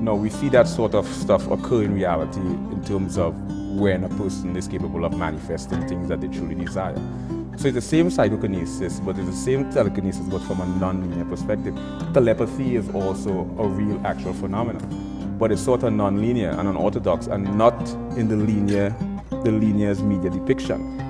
No, we see that sort of stuff occur in reality in terms of when a person is capable of manifesting things that they truly desire. So it's the same psychokinesis, but it's the same telekinesis, but from a non-linear perspective. Telepathy is also a real actual phenomenon, but it's sort of non-linear and unorthodox and not in the linear, the linear media depiction.